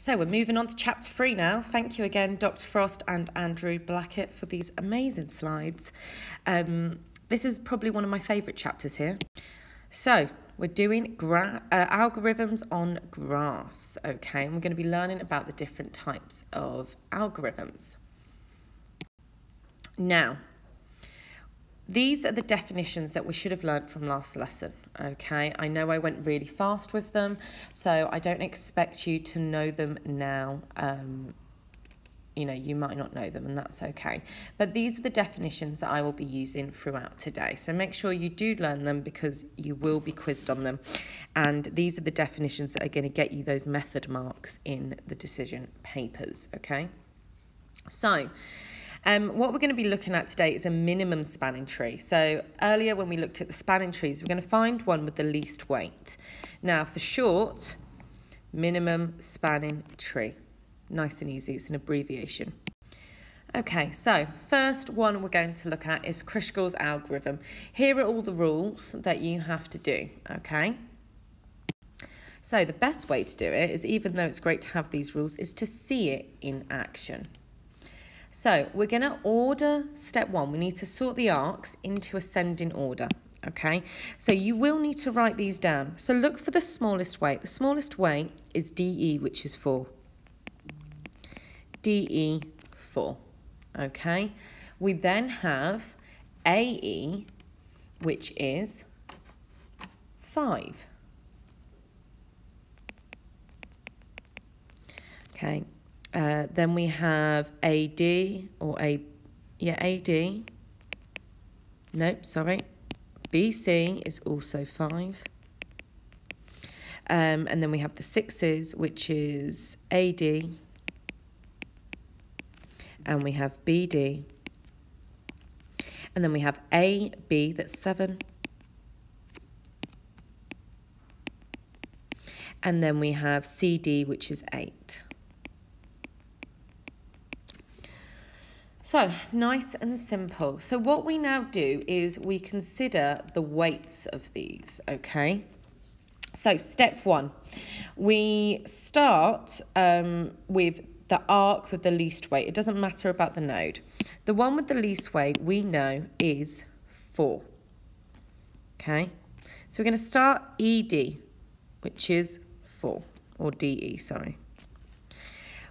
So we're moving on to chapter three now. Thank you again, Dr. Frost and Andrew Blackett, for these amazing slides. Um, this is probably one of my favourite chapters here. So we're doing gra- uh, algorithms on graphs, okay? And we're going to be learning about the different types of algorithms. Now, these are the definitions that we should have learnt from last lesson, okay? I know I went really fast with them, so I don't expect you to know them now. Um, you know, you might not know them, and that's okay. But these are the definitions that I will be using throughout today. So make sure you do learn them because you will be quizzed on them. And these are the definitions that are going to get you those method marks in the decision papers, okay? So, um, what we're going to be looking at today is a minimum spanning tree. So earlier when we looked at the spanning trees, we're going to find one with the least weight. Now for short, minimum spanning tree. Nice and easy, it's an abbreviation. Okay, so first one we're going to look at is Kruskal's algorithm. Here are all the rules that you have to do, okay? So the best way to do it is, even though it's great to have these rules, is to see it in action. So we're going to order step one. We need to sort the arcs into ascending order. Okay, so you will need to write these down. So look for the smallest weight. The smallest weight is DE, which is 4. DE 4. Okay, we then have AE, which is 5. Okay, uh, then we have AD or A, yeah, AD. Nope, sorry. BC is also 5. Um, and then we have the sixes, which is AD. And we have BD. And then we have AB, that's 7. And then we have CD, which is 8. So, nice and simple. So, what we now do is we consider the weights of these, okay? So, step one, we start um, with the arc with the least weight. It doesn't matter about the node. The one with the least weight we know is 4. Okay? So, we're going to start ED, which is 4, or DE, sorry.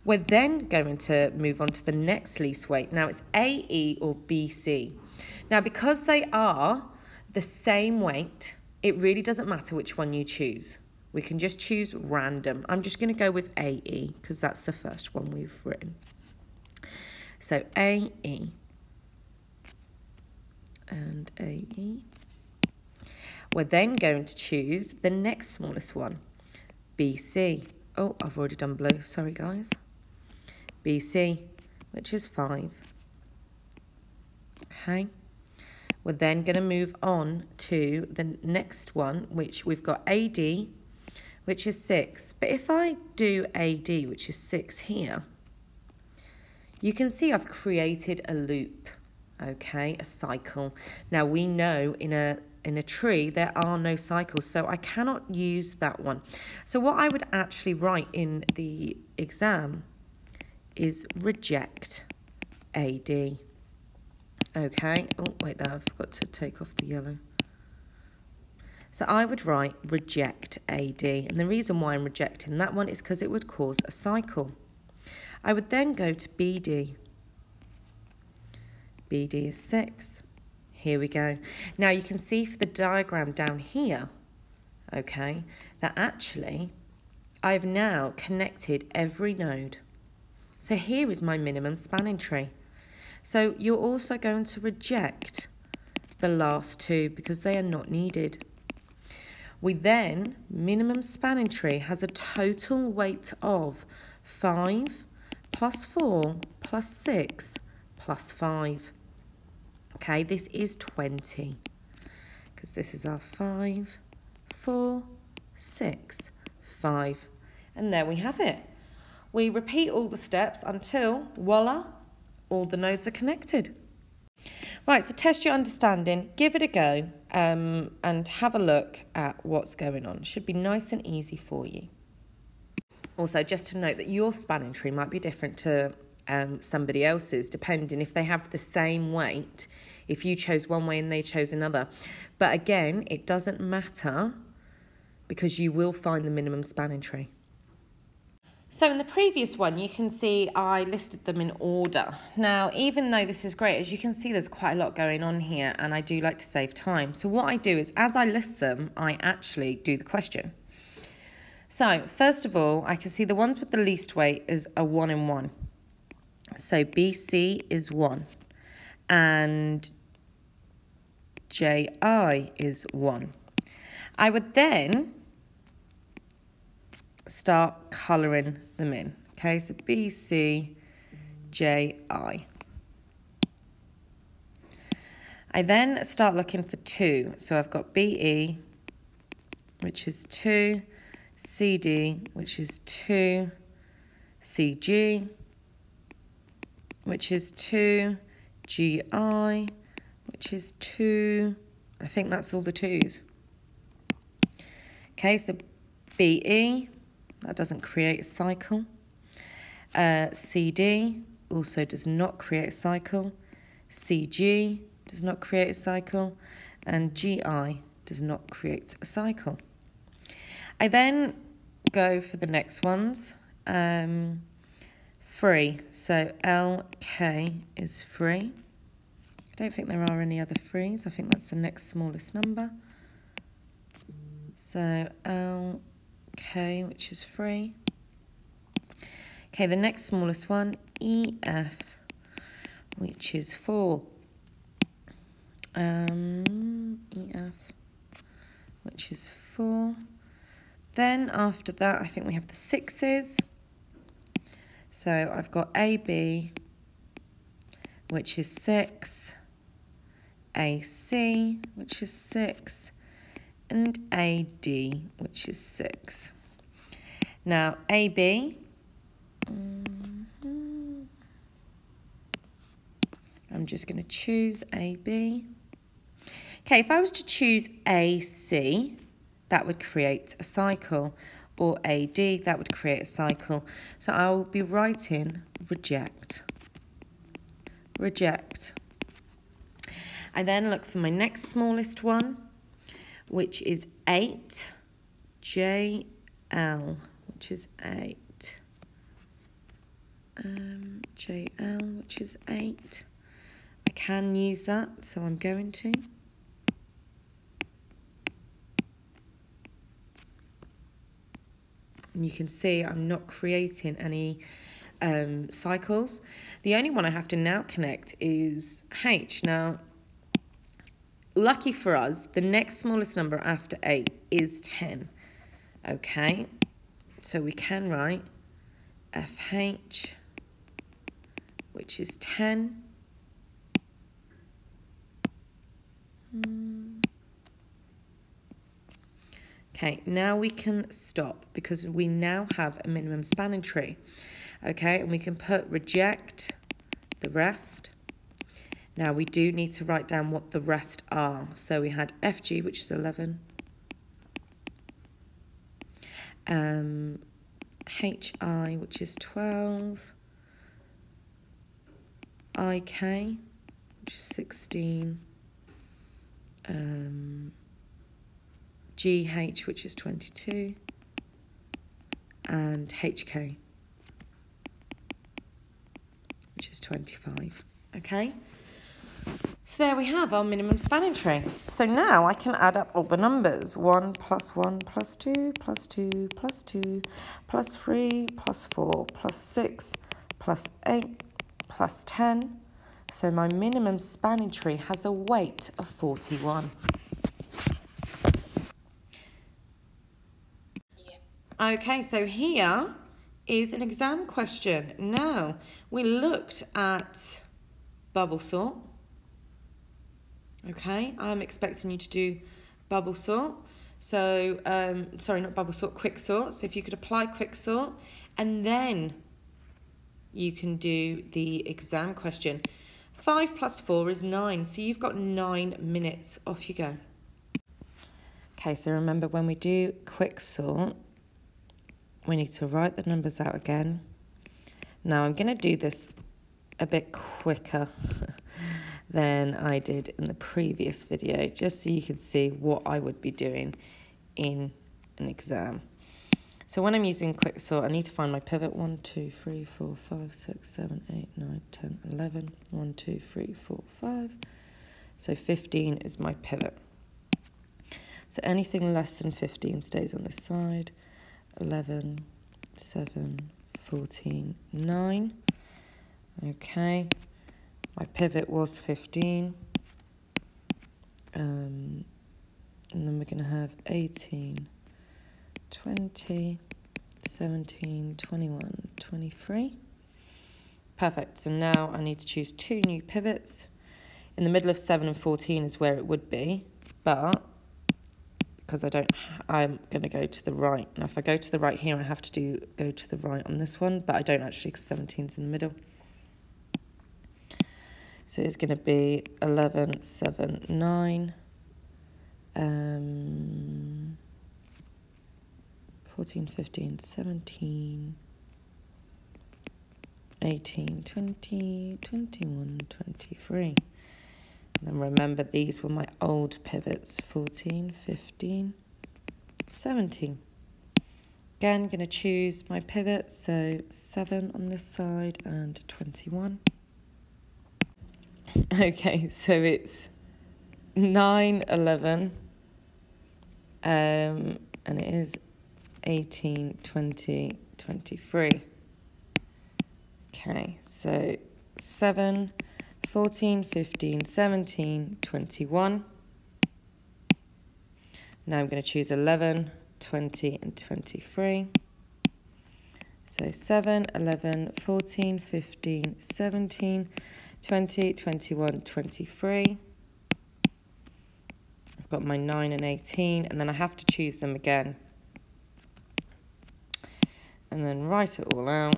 We're then going to move on to the next least weight. Now it's AE or BC. Now because they are the same weight, it really doesn't matter which one you choose. We can just choose random. I'm just going to go with AE because that's the first one we've written. So AE and AE. We're then going to choose the next smallest one, BC. Oh, I've already done blue. Sorry, guys. BC, which is 5. Okay. We're then going to move on to the next one, which we've got AD, which is 6. But if I do AD, which is 6 here, you can see I've created a loop, okay, a cycle. Now, we know in a in a tree there are no cycles, so I cannot use that one. So what I would actually write in the exam is reject AD. Okay, oh wait there, I forgot to take off the yellow. So I would write reject AD, and the reason why I'm rejecting that one is because it would cause a cycle. I would then go to BD. BD is 6. Here we go. Now you can see for the diagram down here, okay, that actually I've now connected every node. So here is my minimum spanning tree. So you're also going to reject the last two because they are not needed. We then, minimum spanning tree has a total weight of 5 plus 4 plus 6 plus 5. Okay, this is 20 because this is our 5, 4, 6, 5. And there we have it. We repeat all the steps until, voila, all the nodes are connected. Right, so test your understanding, give it a go, um, and have a look at what's going on. Should be nice and easy for you. Also, just to note that your spanning tree might be different to um, somebody else's, depending if they have the same weight, if you chose one way and they chose another. But again, it doesn't matter because you will find the minimum spanning tree. So in the previous one, you can see I listed them in order. Now, even though this is great, as you can see, there's quite a lot going on here and I do like to save time. So what I do is as I list them, I actually do the question. So first of all, I can see the ones with the least weight is a one in one. So BC is 1 and JI is 1. I would then start colouring them in. Okay, so BC, JI. I then start looking for 2. So I've got BE, which is 2, CD, which is 2, CG, which is 2, GI, which is 2. I think that's all the 2s. Okay, so BE, that doesn't create a cycle. Uh, CD also does not create a cycle. CG does not create a cycle. And GI does not create a cycle. I then go for the next ones. Um, free. So LK is free. I don't think there are any other frees. I think that's the next smallest number. So LK, which is free. Okay, the next smallest one, EF, which is 4. Um, EF, which is 4. Then after that, I think we have the sixes. So I've got AB, which is 6, AC, which is 6, and AD, which is 6. Now, AB, mm-hmm, I'm just going to choose AB. Okay, if I was to choose AC, that would create a cycle or AD, that would create a cycle. So I will be writing reject. Reject. I then look for my next smallest one, which is 8, JL, which is 8. Um, JL, which is 8. I can use that, so I'm going to. And you can see I'm not creating any um, cycles. The only one I have to now connect is H. Now, lucky for us, the next smallest number after 8 is 10. Okay, so we can write FH, which is 10. Hmm. Okay, now we can stop because we now have a minimum spanning tree. Okay, and we can put reject the rest. Now we do need to write down what the rest are. So we had FG, which is 11. Um, HI, which is 12. IK, which is 16. Um, GH, which is 22, and HK, which is 25. Okay? So there we have our minimum spanning tree. So now I can add up all the numbers. 1 plus 1 plus 2 plus 2 plus 2 plus 3 plus 4 plus 6 plus 8 plus 10. So my minimum spanning tree has a weight of 41. Okay, so here is an exam question. Now, we looked at bubble sort. Okay, I'm expecting you to do bubble sort. So, um, sorry, not bubble sort, quick sort. So if you could apply quick sort and then you can do the exam question. 5 plus 4 is 9, so you've got 9 minutes. Off you go. Okay, so remember when we do quick sort, we need to write the numbers out again. Now I'm going to do this a bit quicker than I did in the previous video, just so you can see what I would be doing in an exam. So when I'm using quick sort, I need to find my pivot. 1, 2, 3, 4, 5, 6, 7, 8, 9, 10, 11. 1, 2, 3, 4, 5. So 15 is my pivot. So anything less than 15 stays on this side. 11, 7, 14, 9. Okay. My pivot was 15. Um, and then we're going to have 18, 20, 17, 21, 23. Perfect. So now I need to choose two new pivots. In the middle of 7 and 14 is where it would be, but because I don't, I'm going to go to the right. Now, if I go to the right here, I have to do go to the right on this one, but I don't actually because 17's in the middle. So it's going to be 11, 7, 9, um, 14, 15, 17, 18, 20, 21, 23. And then remember these were my old pivots, 14, 15, 17. Again, going to choose my pivot, so 7 on this side and 21. Okay, so it's 9, 11, um, and it is 18, 20, 23. Okay, so 7, 14, 15, 17, 21. Now I'm going to choose 11, 20, and 23. So 7, 11, 14, 15, 17, 20, 21, 23. I've got my 9 and 18, and then I have to choose them again. And then write it all out.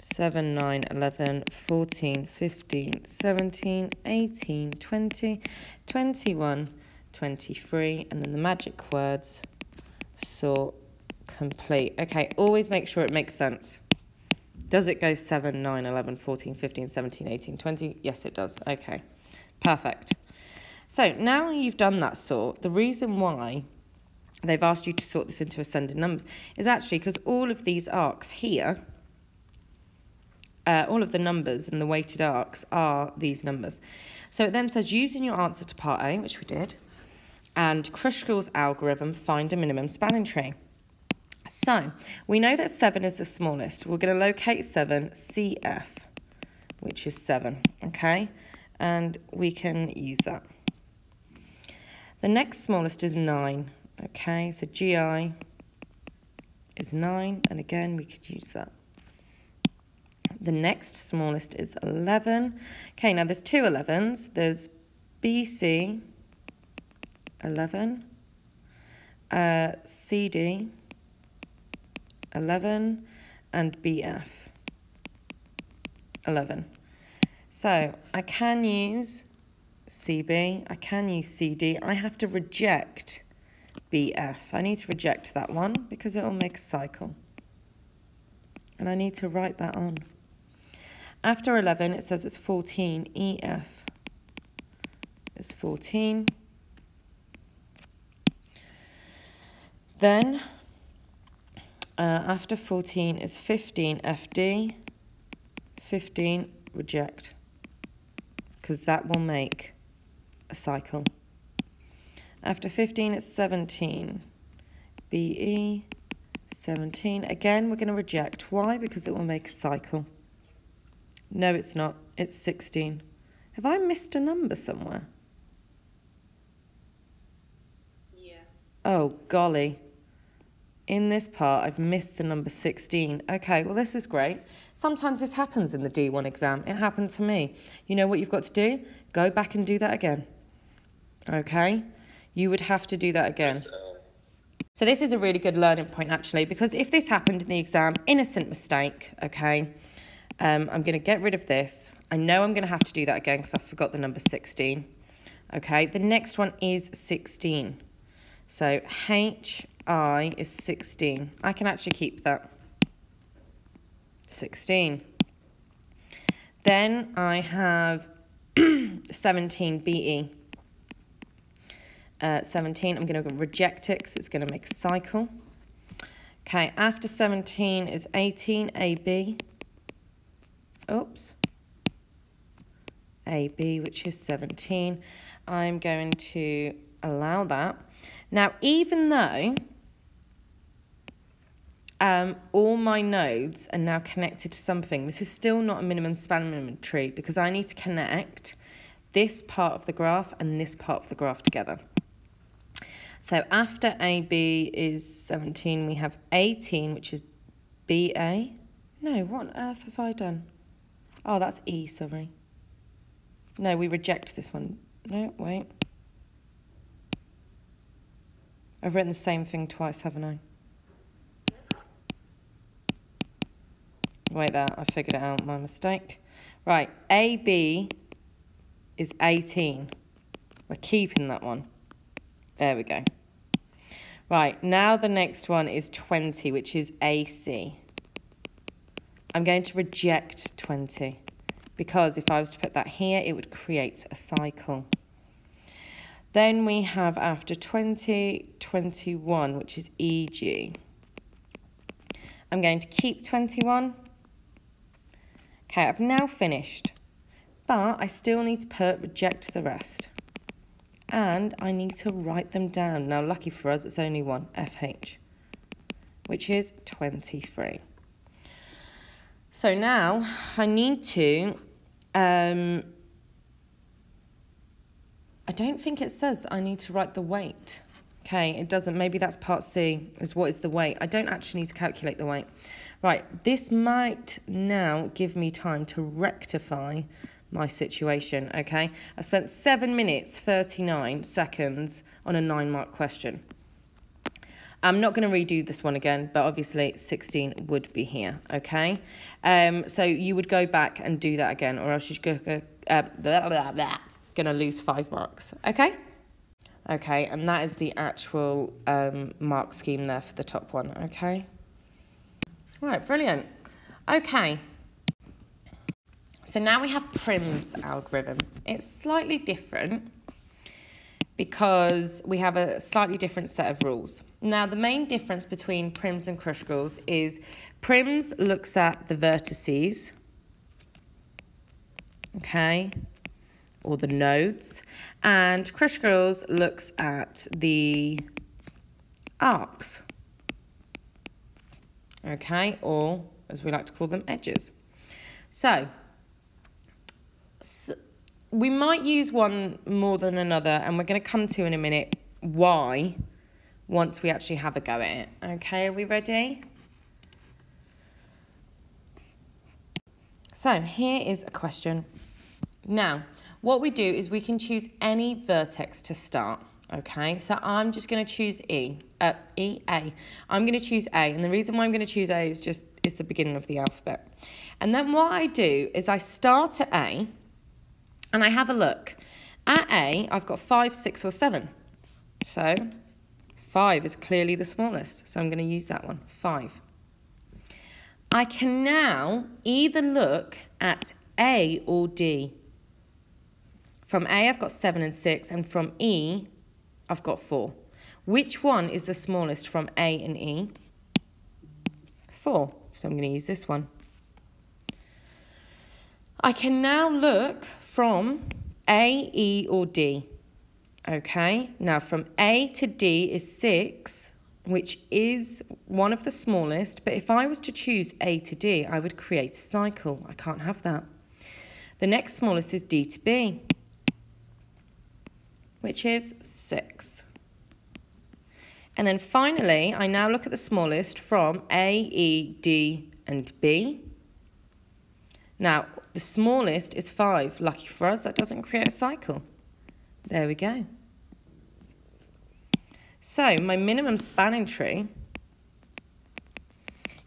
7, 9, 11, 14, 15, 17, 18, 20, 21, 23, and then the magic words, sort, complete. Okay, always make sure it makes sense. Does it go 7, 9, 11, 14, 15, 17, 18, 20? Yes, it does. Okay, perfect. So now you've done that sort, the reason why they've asked you to sort this into ascending numbers is actually because all of these arcs here, uh, all of the numbers and the weighted arcs are these numbers. So it then says using your answer to part A, which we did, and Kruskal's algorithm, find a minimum spanning tree. So we know that 7 is the smallest. We're going to locate 7, CF, which is 7, okay? And we can use that. The next smallest is 9, okay? So GI is 9, and again, we could use that. The next smallest is 11. Okay, now there's two 11s. There's BC, 11, uh, CD, 11 and BF 11. So I can use CB, I can use CD. I have to reject BF. I need to reject that one because it will make a cycle. And I need to write that on. After 11, it says it's 14. EF is 14. Then uh, after 14 is 15 FD, 15 reject, because that will make a cycle. After 15 it's 17, BE, 17. Again, we're going to reject. Why? Because it will make a cycle. No, it's not. It's 16. Have I missed a number somewhere? Yeah. Oh, golly in this part, I've missed the number 16. Okay, well, this is great. Sometimes this happens in the D1 exam. It happened to me. You know what you've got to do? Go back and do that again. Okay? You would have to do that again. So this is a really good learning point, actually, because if this happened in the exam, innocent mistake, okay, um, I'm going to get rid of this. I know I'm going to have to do that again because I forgot the number 16. Okay, the next one is 16. So H i is 16. I can actually keep that. 16. Then I have 17 BE. Uh, 17, I'm going to reject it because it's going to make a cycle. Okay, after 17 is 18 AB. Oops. AB, which is 17. I'm going to allow that. Now, even though um, all my nodes are now connected to something, this is still not a minimum span tree because I need to connect this part of the graph and this part of the graph together. So after AB is 17, we have 18, which is BA. No, what on earth have I done? Oh, that's E, sorry. No, we reject this one. No, wait. I've written the same thing twice, haven't I? Wait there, I figured it out, my mistake. Right, AB is 18. We're keeping that one. There we go. Right, now the next one is 20, which is AC. I'm going to reject 20 because if I was to put that here, it would create a cycle. Then we have after 20, 21, which is EG. I'm going to keep 21. Okay, I've now finished, but I still need to put reject the rest and I need to write them down. Now, lucky for us, it's only one, FH, which is 23. So now I need to, um, I don't think it says I need to write the weight. Okay, it doesn't. Maybe that's part C, is what is the weight. I don't actually need to calculate the weight. Right, this might now give me time to rectify my situation, okay? I spent 7 minutes 39 seconds on a 9 mark question. I'm not going to redo this one again, but obviously 16 would be here, okay? Um, so you would go back and do that again, or else you're going uh, to lose five marks, okay? Okay, and that is the actual um, mark scheme there for the top one, okay? All right, brilliant. Okay. So now we have Prim's algorithm. It's slightly different because we have a slightly different set of rules. Now, the main difference between Prim's and Kruskals is Prim's looks at the vertices, okay, or the nodes, and Kruskals looks at the arcs, okay, or as we like to call them, edges. So, we might use one more than another, and we're going to come to in a minute why once we actually have a go at it. Okay, are we ready? So here is a question. Now, what we do is we can choose any vertex to start. Okay, so I'm just going to choose E, uh, E, A. I'm going to choose A, and the reason why I'm going to choose A is just, it's the beginning of the alphabet. And then what I do is I start at A, and I have a look. At A, I've got 5, 6 or 7. So 5 is clearly the smallest, so I'm going to use that one, 5. I can now either look at A or D. From A, I've got 7 and 6, and from E, I've got 4. Which one is the smallest from A and E? 4. So I'm going to use this one. I can now look from A, E, or D. Okay, now from A to D is 6, which is one of the smallest, but if I was to choose A to D, I would create a cycle. I can't have that. The next smallest is D to B, which is 6. And then finally, I now look at the smallest from A, E, D, and B. Now, the smallest is 5. Lucky for us, that doesn't create a cycle. There we go. So my minimum spanning tree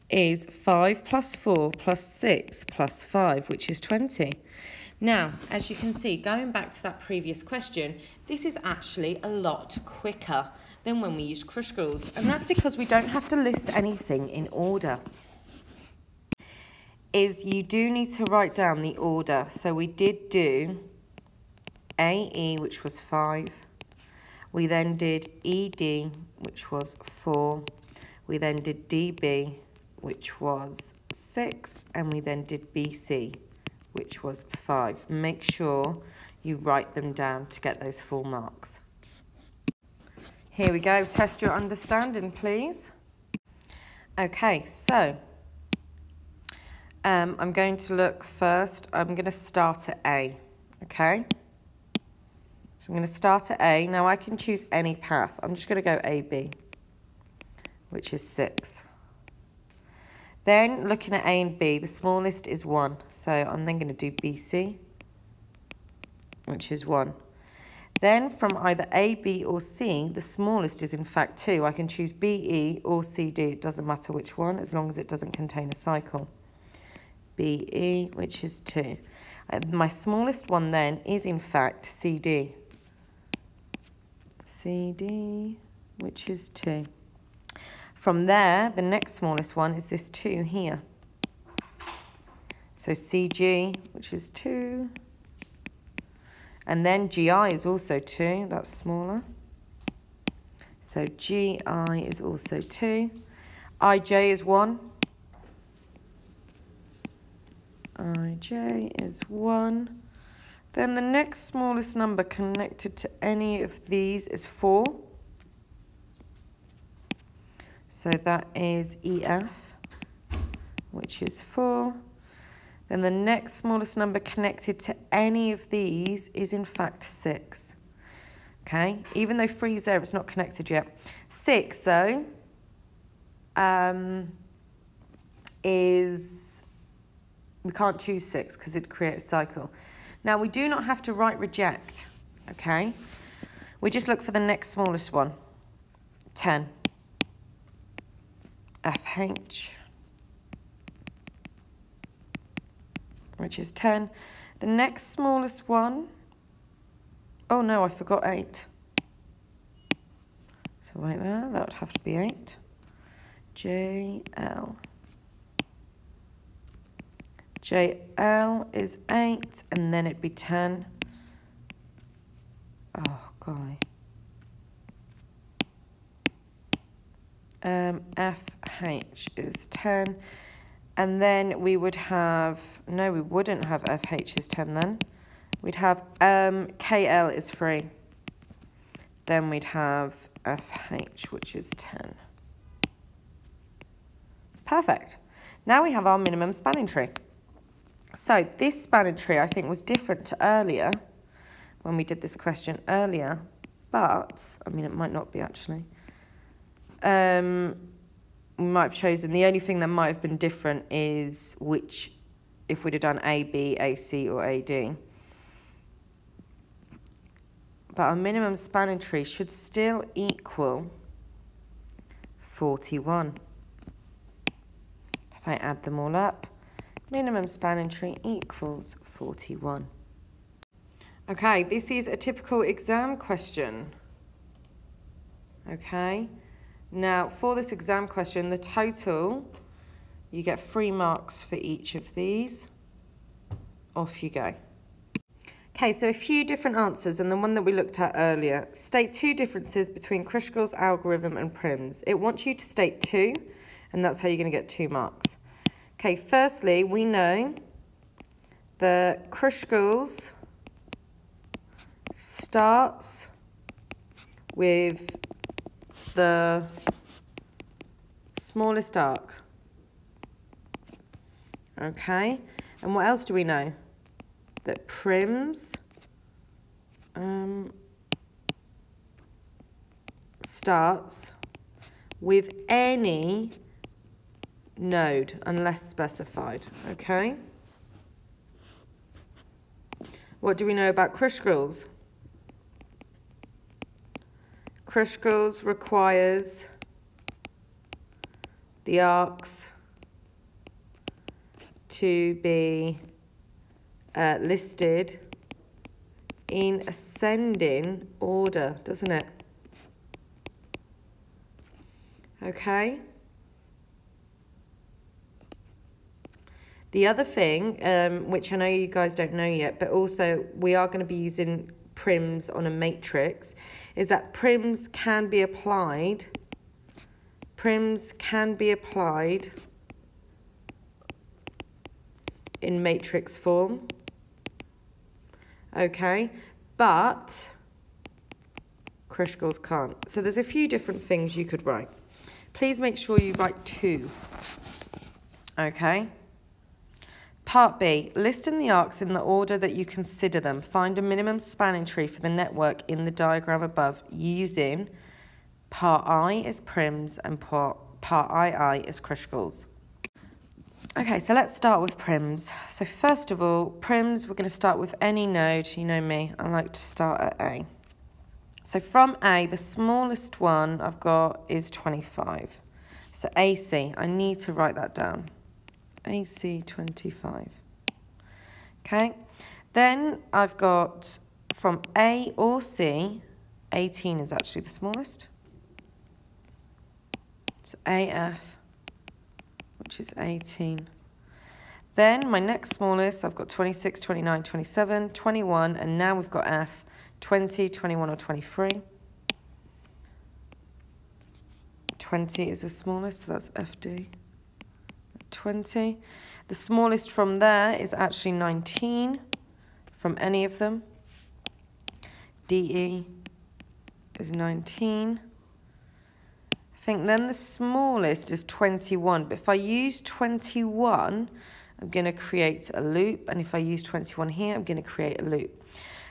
is 5 plus 4 plus 6 plus 5, which is 20. Now, as you can see, going back to that previous question, this is actually a lot quicker than when we use Kruskals. And that's because we don't have to list anything in order. Is you do need to write down the order. So we did do AE, which was 5. We then did ED, which was 4. We then did DB, which was 6. And we then did BC, which was 5. Make sure you write them down to get those full marks. Here we go. Test your understanding, please. Okay, so um, I'm going to look first. I'm going to start at A, okay? So I'm going to start at A. Now I can choose any path. I'm just going to go AB, which is 6. Then looking at A and B, the smallest is 1. So I'm then going to do BC, which is 1. Then from either A, B or C, the smallest is in fact 2. I can choose B, E or C, D. It doesn't matter which one as long as it doesn't contain a cycle. B, E, which is 2. And my smallest one then is in fact CD. CD, which is 2. From there, the next smallest one is this 2 here. So CG, which is 2. And then GI is also 2, that's smaller. So GI is also 2. IJ is 1. IJ is 1. Then the next smallest number connected to any of these is 4. So that is EF, which is 4 then the next smallest number connected to any of these is in fact 6. Okay, even though 3 is there, it's not connected yet. 6, though, um, is, we can't choose 6 because it'd create a cycle. Now, we do not have to write reject, okay? We just look for the next smallest one, 10. FH. Which is 10. The next smallest one, oh no, I forgot 8. So right there, that would have to be 8. JL. JL is 8, and then it'd be 10. Oh, golly. Um, FH is 10. And then we would have, no, we wouldn't have FH is 10 then. We'd have um, KL is 3. Then we'd have FH, which is 10. Perfect. Now we have our minimum spanning tree. So this spanning tree, I think, was different to earlier, when we did this question earlier. But, I mean, it might not be actually. Um, we might have chosen, the only thing that might have been different is which, if we'd have done A, B, AC or AD. But our minimum spanning tree should still equal 41. If I add them all up, minimum spanning tree equals 41. Okay, this is a typical exam question. Okay. Now, for this exam question, the total, you get three marks for each of these. Off you go. Okay, so a few different answers, and the one that we looked at earlier. State two differences between Kruskals algorithm and Prim's. It wants you to state two, and that's how you're going to get two marks. Okay, firstly, we know that Kruskals starts with the smallest arc. Okay, and what else do we know? That prims um, starts with any node unless specified, okay? What do we know about Kruskals? Kruskals requires the arcs to be uh, listed in ascending order, doesn't it? okay? The other thing, um, which I know you guys don't know yet, but also we are going to be using prims on a matrix, is that prims can be applied, prims can be applied in matrix form, okay? But Kruskal's can't. So there's a few different things you could write. Please make sure you write two, okay? Part B, list in the arcs in the order that you consider them. Find a minimum spanning tree for the network in the diagram above using part I is prims and part, part II is Kruskals. Okay, so let's start with prims. So first of all, prims, we're going to start with any node. You know me, I like to start at A. So from A, the smallest one I've got is 25. So AC, I need to write that down. AC 25. Okay, then I've got from A or C, 18 is actually the smallest. It's AF, which is 18. Then my next smallest, I've got 26, 29, 27, 21, and now we've got F, 20, 21 or 23. 20 is the smallest, so that's FD. 20. The smallest from there is actually 19 from any of them. DE is 19. I think then the smallest is 21. But if I use 21, I'm going to create a loop. And if I use 21 here, I'm going to create a loop.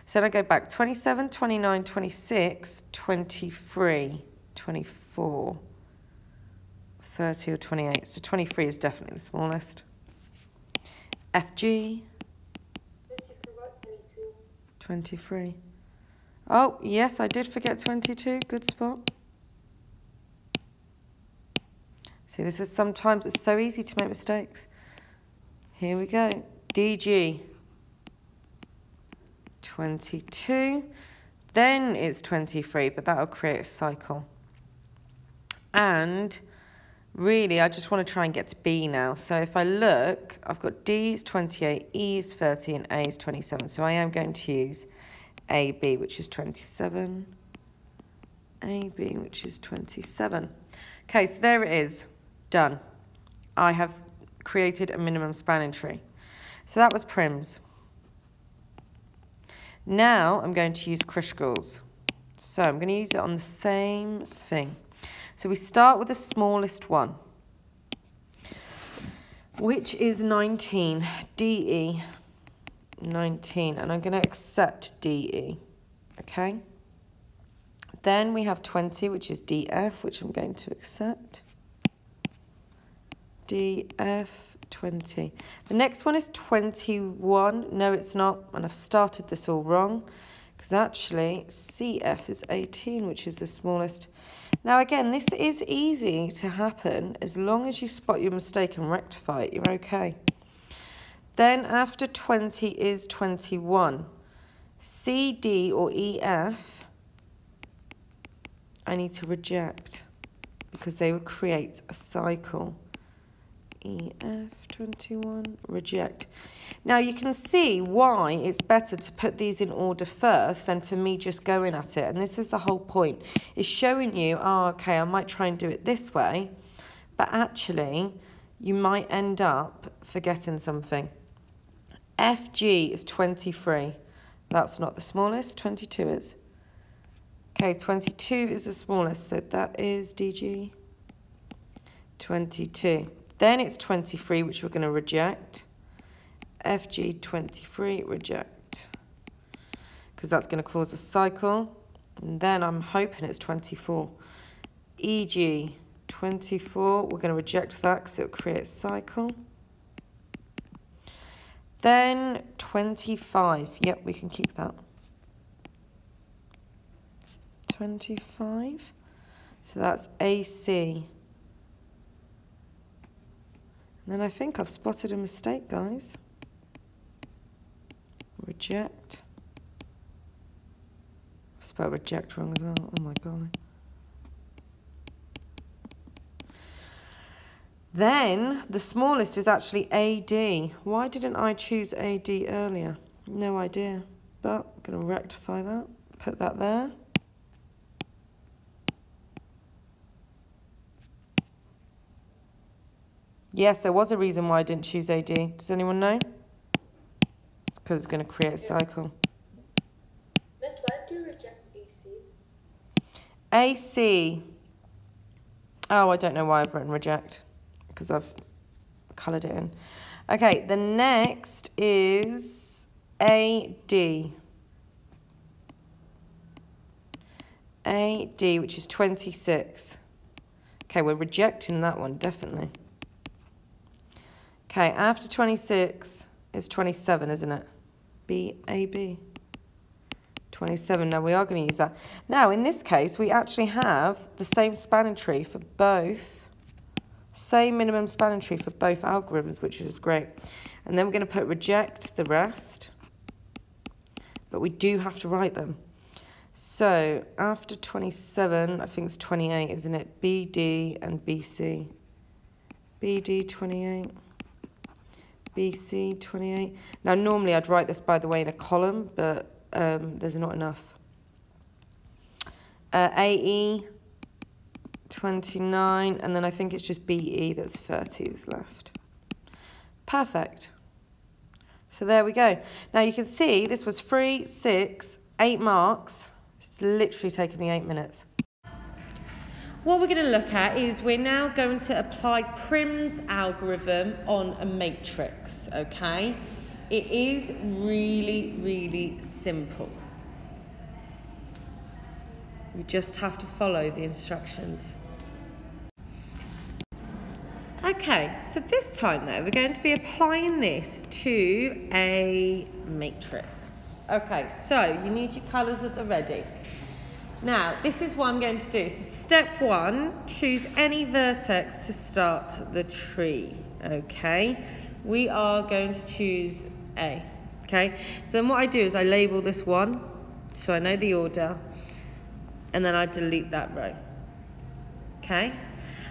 So then I go back 27, 29, 26, 23, 24. 30 or 28. So 23 is definitely the smallest. FG. 23. Oh, yes, I did forget 22. Good spot. See, this is sometimes, it's so easy to make mistakes. Here we go. DG. 22. Then it's 23, but that'll create a cycle. And really, I just want to try and get to B now. So if I look, I've got D is 28, E is 30, and A is 27. So I am going to use AB, which is 27. AB, which is 27. Okay, so there it is. Done. I have created a minimum spanning tree. So that was prims. Now I'm going to use Kruskals. So I'm going to use it on the same thing. So we start with the smallest one, which is 19, DE, 19, and I'm going to accept DE, okay? Then we have 20, which is DF, which I'm going to accept. DF 20. The next one is 21. No, it's not. And I've started this all wrong because actually CF is 18, which is the smallest. Now, again, this is easy to happen as long as you spot your mistake and rectify it, you're okay. Then after 20 is 21. C, D, or E, F, I need to reject because they would create a cycle. EF21, reject. Now you can see why it's better to put these in order first than for me just going at it. And this is the whole point, is showing you, oh, okay, I might try and do it this way, but actually you might end up forgetting something. FG is 23. That's not the smallest, 22 is. Okay, 22 is the smallest, so that is DG 22. Then it's 23, which we're going to reject. FG23, reject. Because that's going to cause a cycle. And then I'm hoping it's 24. EG 24, we're going to reject that because it'll create a cycle. Then 25, yep, we can keep that. 25, so that's AC. And then I think I've spotted a mistake, guys. Reject. I spelled reject wrong as well. Oh my god. Then the smallest is actually AD. Why didn't I choose AD earlier? No idea. But I'm going to rectify that. Put that there. Yes, there was a reason why I didn't choose AD. Does anyone know? Because it's going to create a cycle. Miss, why do you reject AC? AC. Oh, I don't know why I've written reject because I've coloured it in. Okay, the next is AD. AD, which is 26. Okay, we're rejecting that one, definitely. Okay, after 26 is 27, isn't it? B, A, B. 27. Now, we are going to use that. Now, in this case, we actually have the same spanning tree for both. Same minimum spanning tree for both algorithms, which is great. And then we're going to put reject the rest. But we do have to write them. So, after 27, I think it's 28, isn't it? BD and BC. BD 28. BC 28. Now, normally I'd write this, by the way, in a column, but um, there's not enough. Uh, AE 29, and then I think it's just BE that's 30 is left. Perfect. So there we go. Now you can see this was three, six, eight marks. It's literally taken me eight minutes. What we're going to look at is we're now going to apply Prim's algorithm on a matrix, okay? It is really, really simple. You just have to follow the instructions. Okay, so this time though, we're going to be applying this to a matrix. Okay, so you need your colours at the ready. Now, this is what I'm going to do. So step one, choose any vertex to start the tree, okay? We are going to choose A, okay? So then what I do is I label this one, so I know the order, and then I delete that row, okay?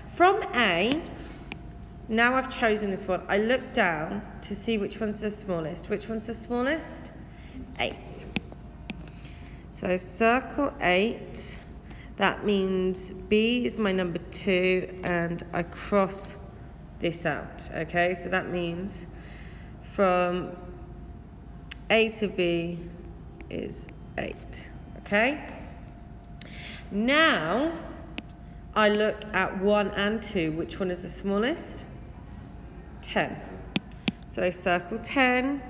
From A, now I've chosen this one, I look down to see which one's the smallest. Which one's the smallest? Eight. So circle eight, that means B is my number two and I cross this out, okay? So that means from A to B is eight, okay? Now, I look at one and two. Which one is the smallest? 10. So I circle 10,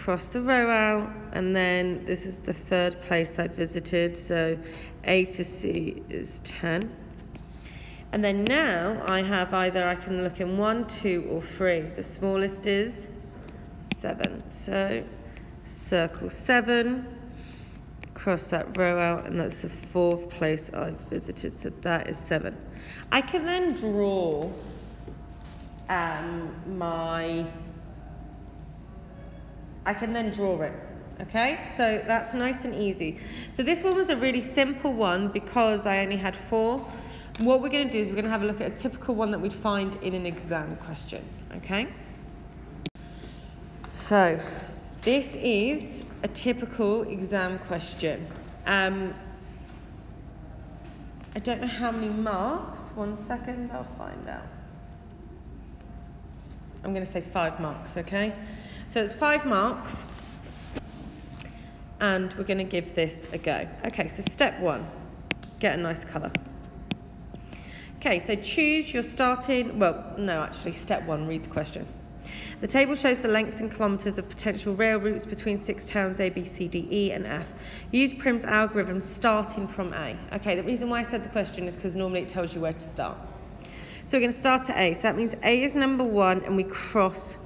cross the row out, and then this is the third place I visited. So A to C is 10. And then now I have either I can look in one, two, or three. The smallest is seven. So circle seven, cross that row out, and that's the fourth place I've visited. So that is seven. I can then draw um, my I can then draw it. Okay, so that's nice and easy. So this one was a really simple one because I only had four. What we're going to do is we're going to have a look at a typical one that we'd find in an exam question. Okay. So this is a typical exam question. Um, I don't know how many marks. One second, I'll find out. I'm going to say five marks, okay? So it's five marks, and we're going to give this a go. Okay, so step one, get a nice colour. Okay, so choose your starting, well, no, actually, step one, read the question. The table shows the lengths in kilometres of potential rail routes between six towns A, B, C, D, E and F. Use Prim's algorithm starting from A. Okay, the reason why I said the question is because normally it tells you where to start. So we're going to start at A. So that means A is number one and we cross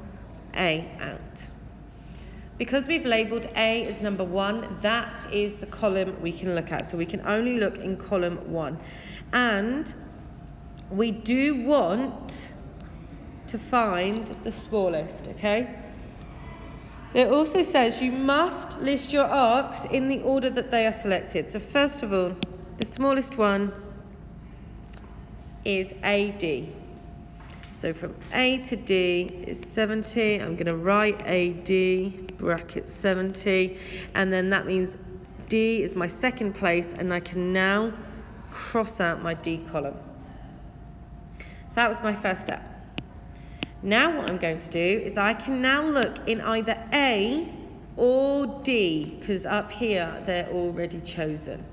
a out. Because we've labelled A as number one, that is the column we can look at. So we can only look in column one. And we do want to find the smallest, okay? It also says you must list your arcs in the order that they are selected. So first of all, the smallest one is AD. So from A to D is 70. I'm going to write AD, bracket 70. And then that means D is my second place, and I can now cross out my D column. So that was my first step. Now what I'm going to do is I can now look in either A or D, because up here they're already chosen.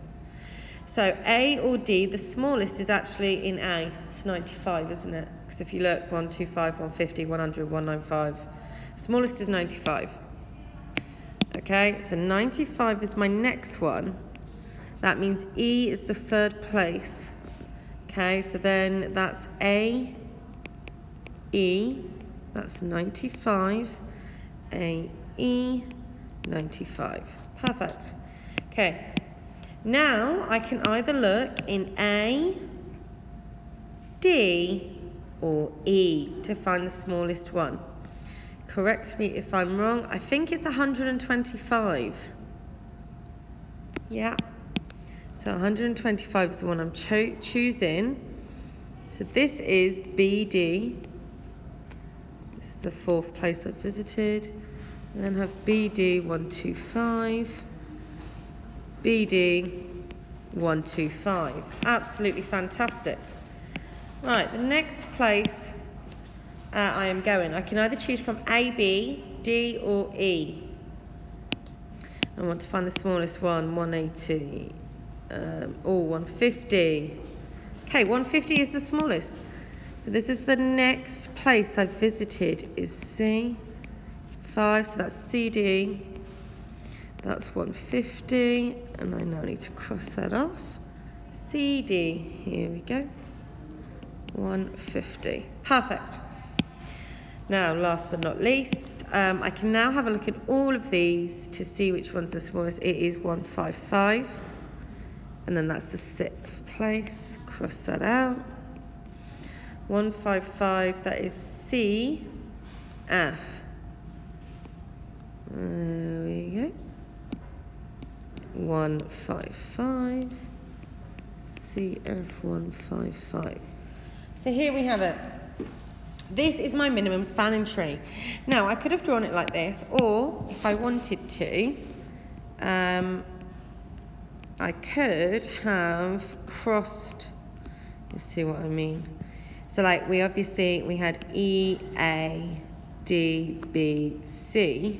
So A or D, the smallest is actually in A. It's 95, isn't it? Because if you look, 125, 150, 100, 195. Smallest is 95. Okay, so 95 is my next one. That means E is the third place. Okay, so then that's A, E, that's 95, A, E, 95. Perfect. Okay, now I can either look in A, D, or E to find the smallest one. Correct me if I'm wrong. I think it's 125. Yeah. So 125 is the one I'm cho choosing. So this is BD. This is the fourth place I've visited. And then have BD 125. BD 125. Absolutely fantastic. Right, the next place uh, I am going, I can either choose from A, B, D or E. I want to find the smallest one, 180 um, or 150. Okay, 150 is the smallest. So this is the next place I've visited is C. 5, so that's CD. That's 150, and I now need to cross that off. CD, here we go. 150. Perfect. Now, last but not least, um, I can now have a look at all of these to see which one's the smallest. It is 155. And then that's the sixth place. Cross that out. 155, that is C, F. There we go. 155, CF155. So here we have it. This is my minimum spanning tree. Now, I could have drawn it like this, or if I wanted to, um, I could have crossed, let's see what I mean. So like we obviously, we had E, A, D, B, C,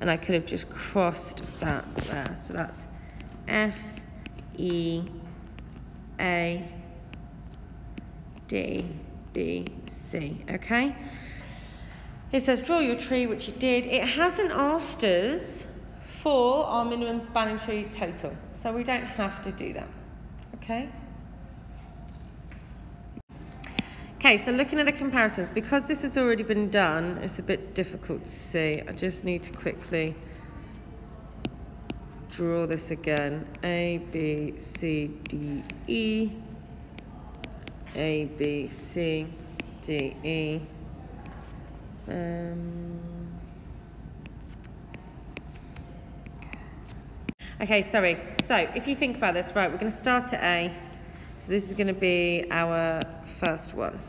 and I could have just crossed that there. So that's F, E, A, D, B, C, okay? It says draw your tree, which it did. It hasn't asked us for our minimum spanning tree total. So we don't have to do that. Okay? Okay, so looking at the comparisons, because this has already been done, it's a bit difficult to see. I just need to quickly draw this again. A, B, C, D, E. A, B, C, D, E. Um, Okay, sorry. So if you think about this, right, we're going to start at A. So this is going to be our first one.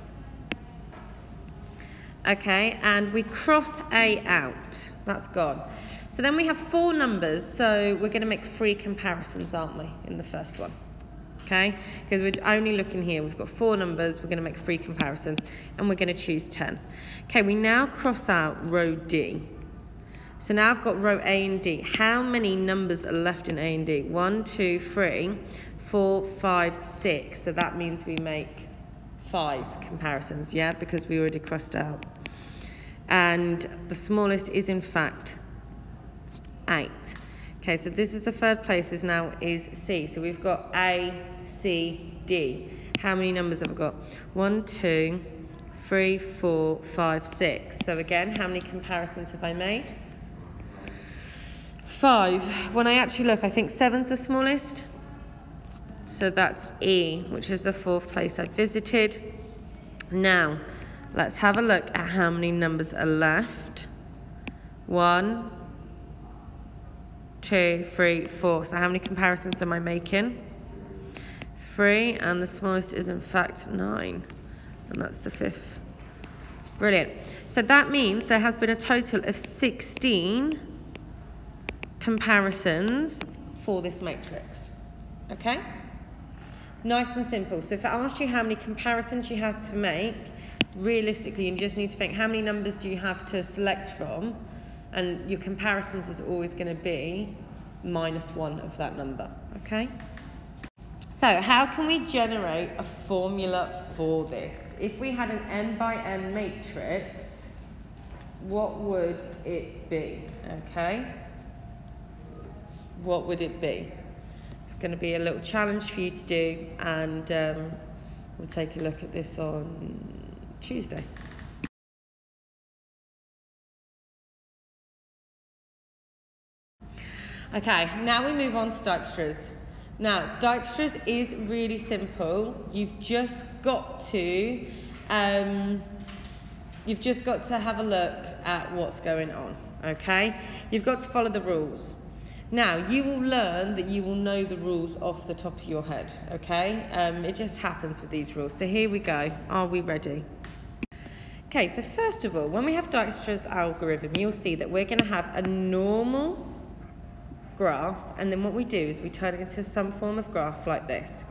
Okay, and we cross A out. That's gone. So then we have four numbers, so we're going to make three comparisons, aren't we, in the first one? Okay, because we're only looking here. We've got four numbers, we're going to make three comparisons, and we're going to choose 10. Okay, we now cross out row D. So now I've got row A and D. How many numbers are left in A and D? One, two, three, four, five, six. So that means we make five comparisons, yeah, because we already crossed out. And the smallest is in fact eight. Okay, so this is the third place is now is C. So we've got A, C, D. How many numbers have I got? One, two, three, four, five, six. So again, how many comparisons have I made? Five. When I actually look, I think seven's the smallest. So that's E, which is the fourth place I visited. Now, let's have a look at how many numbers are left. One, two, three, four. So how many comparisons am I making? Three, and the smallest is in fact nine. And that's the fifth Brilliant. So that means there has been a total of 16 comparisons for this matrix. Okay? Nice and simple. So if I asked you how many comparisons you had to make, realistically, you just need to think how many numbers do you have to select from, and your comparisons is always going to be minus one of that number. Okay? So how can we generate a formula for this? If we had an n by n matrix, what would it be? Okay? What would it be? It's going to be a little challenge for you to do, and um, we'll take a look at this on Tuesday. Okay, now we move on to Dijkstra's. Now, Dijkstra's is really simple. You've just got to, um, you've just got to have a look at what's going on. Okay, you've got to follow the rules. Now, you will learn that you will know the rules off the top of your head. Okay, um, it just happens with these rules. So here we go. Are we ready? Okay, so first of all, when we have Dijkstra's algorithm, you'll see that we're going to have a normal graph, and then what we do is we turn it into some form of graph like this,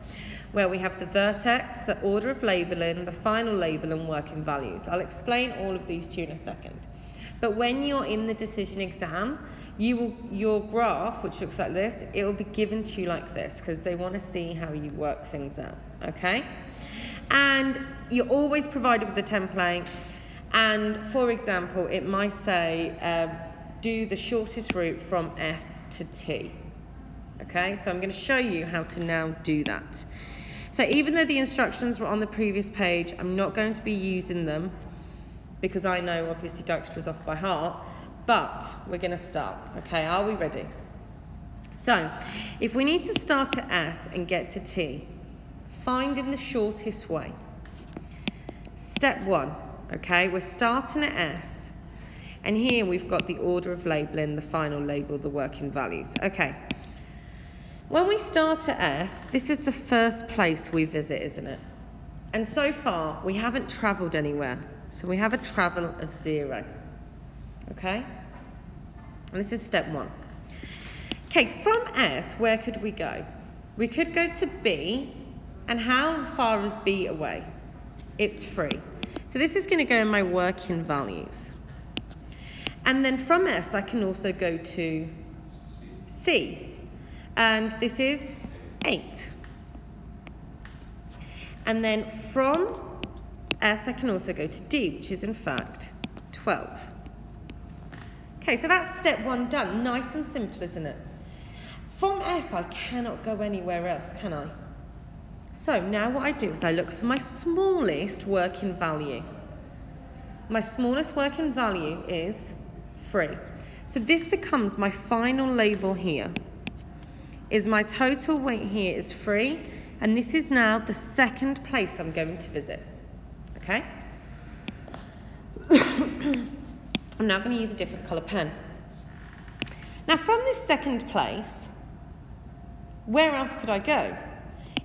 where we have the vertex, the order of labeling, the final label, and working values. I'll explain all of these to you in a second. But when you're in the decision exam, you will your graph, which looks like this, it will be given to you like this because they want to see how you work things out. Okay, and you're always provided with a template. And for example, it might say. Um, do the shortest route from S to T. Okay, so I'm going to show you how to now do that. So even though the instructions were on the previous page, I'm not going to be using them because I know obviously Dijkstra's off by heart, but we're going to start. Okay, are we ready? So if we need to start at S and get to T, find in the shortest way. Step one, okay, we're starting at S and here we've got the order of labelling, the final label, the working values. Okay. When we start at S, this is the first place we visit, isn't it? And so far, we haven't travelled anywhere. So we have a travel of zero. Okay? And this is step one. Okay, from S, where could we go? We could go to B, and how far is B away? It's free. So this is going to go in my working values. And then from S, I can also go to C. And this is 8. And then from S, I can also go to D, which is in fact 12. Okay, so that's step one done. Nice and simple, isn't it? From S, I cannot go anywhere else, can I? So now what I do is I look for my smallest working value. My smallest working value is free. So this becomes my final label here. Is my total weight here is free, and this is now the second place I'm going to visit. Okay? I'm now going to use a different colour pen. Now from this second place, where else could I go?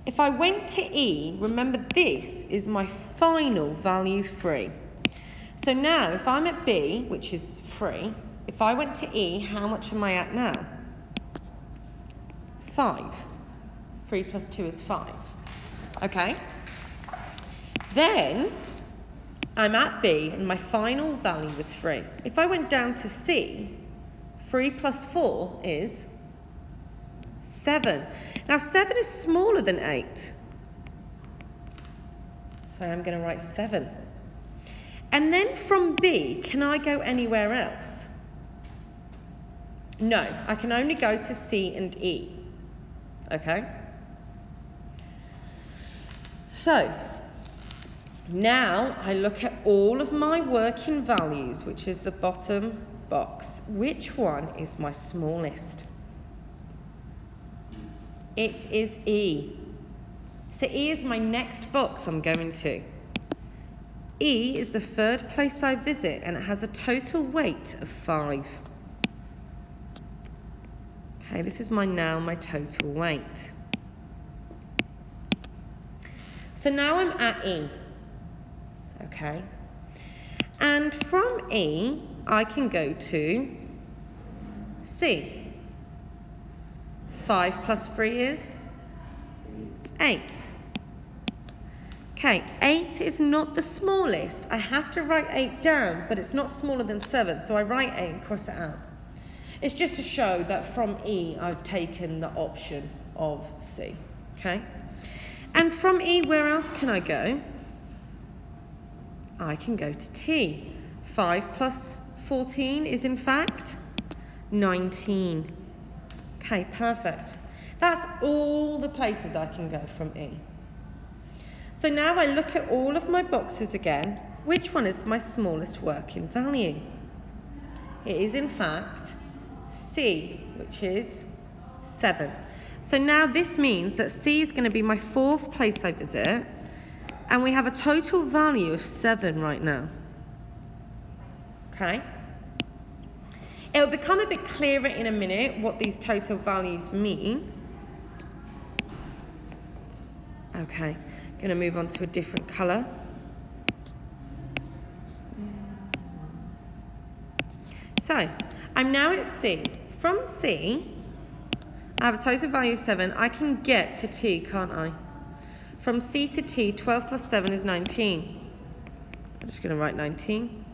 If I went to E, remember this is my final value free. So now, if I'm at B, which is free, if I went to E, how much am I at now? 5. 3 plus 2 is 5. Okay? Then, I'm at B, and my final value was 3. If I went down to C, 3 plus 4 is 7. Now, 7 is smaller than 8. So I'm going to write 7. And then from B, can I go anywhere else? No, I can only go to C and E. Okay? So, now I look at all of my working values, which is the bottom box. Which one is my smallest? It is E. So E is my next box I'm going to. E is the third place I visit and it has a total weight of 5. Okay, this is my now my total weight. So now I'm at E. Okay. And from E, I can go to C. 5 plus 3 is 8. Okay, 8 is not the smallest. I have to write 8 down, but it's not smaller than 7, so I write 8 and cross it out. It's just to show that from E, I've taken the option of C, okay? And from E, where else can I go? I can go to T. 5 plus 14 is in fact 19. Okay, perfect. That's all the places I can go from E. So now I look at all of my boxes again. Which one is my smallest working value? It is in fact C, which is 7. So now this means that C is going to be my fourth place I visit, and we have a total value of 7 right now. Okay? It will become a bit clearer in a minute what these total values mean. Okay, going to move on to a different colour. So, I'm now at C. From C, I have a total value of 7. I can get to T, can't I? From C to T, 12 plus 7 is 19. I'm just going to write 19.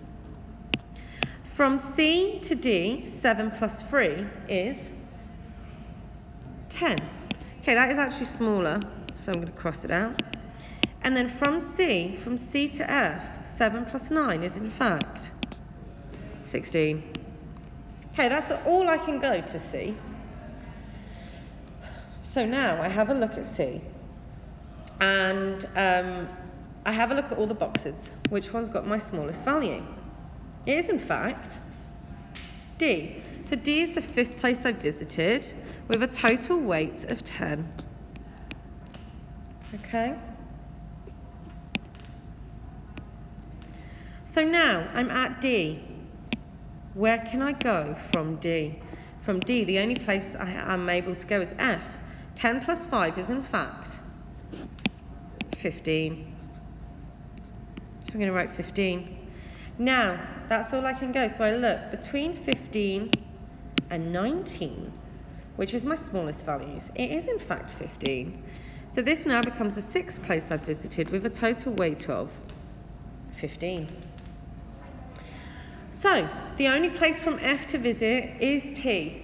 From C to D, 7 plus 3 is 10. Okay, that is actually smaller, so I'm going to cross it out. And then from C, from C to F, 7 plus 9 is in fact 16. Okay, that's all I can go to C. So now I have a look at C. And um, I have a look at all the boxes. Which one's got my smallest value? It is, in fact, D. So D is the fifth place I visited with a total weight of 10. Okay? So now I'm at D. Where can I go from D? From D, the only place I am able to go is F. 10 plus 5 is in fact 15. So I'm going to write 15. Now, that's all I can go. So I look between 15 and 19, which is my smallest values. It is in fact 15. So this now becomes the sixth place I've visited with a total weight of 15. So, the only place from F to visit is T.